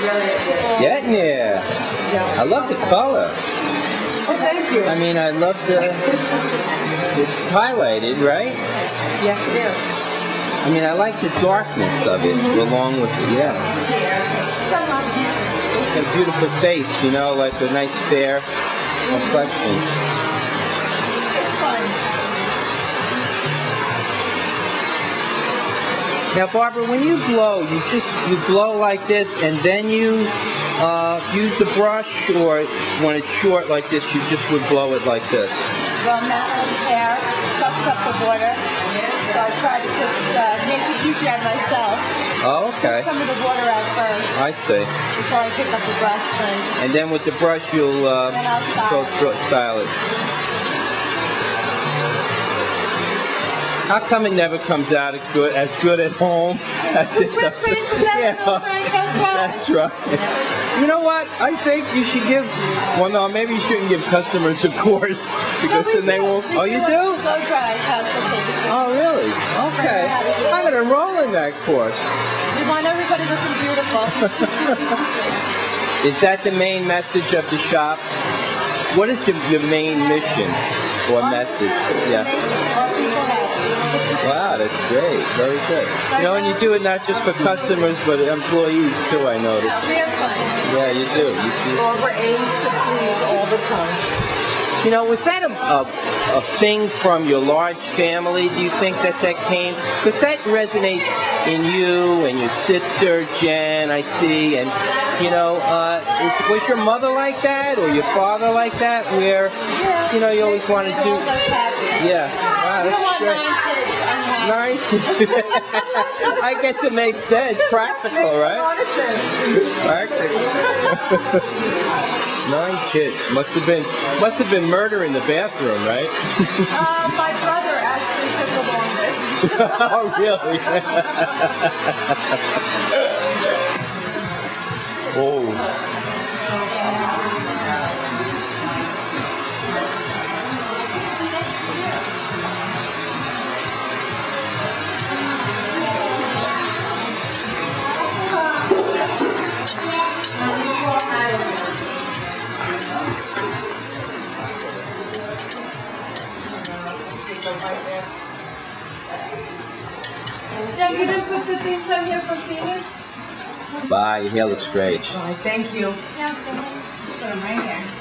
really good. Getting there. Yeah. I love the color. Oh, thank you. I mean, I love the. it's highlighted, right? Yes, it is. I mean, I like the darkness of it along with it. Yeah. It's a beautiful face, you know, like a nice fair complexion. Now, Barbara, when you blow, you just you blow like this, and then you uh, use the brush, or when it's short like this, you just would blow it like this. Well, Madeline's hair sucks up the water, so I try to just uh, make it easier on myself. Oh, okay. Some of the water out first I see. before I pick up the brush and And then with the brush, you'll uh, style style it. How come it never comes out as good, as good at home as it does? Frank, professional, Frank, that's right. That's. You know what? I think you should give. Well, no, maybe you shouldn't give customers a course because No, then they won't. We Oh, you do? So dry. Oh, really? Okay. I'm gonna enroll in that course. We want everybody looking beautiful. Is that the main message of the shop? What is the, the main mission or message? Yeah. All people happy. Wow, that's great. Very good. You know, and you do it not just for customers, but employees too, I noticed. We have fun. Yeah, you do. You do. Barbara aims to please all the time. You know, was that a, a, a thing from your large family? Do you think that that came? Because that resonates in you and your sister Jen, I see, and you know, uh, is, was your mother like that or your father like that? Where you know you always want to do? All of us happy. Yeah. Wow, We don't want that's nine kids I guess it makes sense. Practical, right? Practical. Nine kids. Must have been must have been murder in the bathroom, right? Uh, my brother actually took the longest. oh, really? oh. Jen, you didn't put the things on here for Phoenix? Bye. Your hair looks great. Why, thank you. Yeah, Put them right here.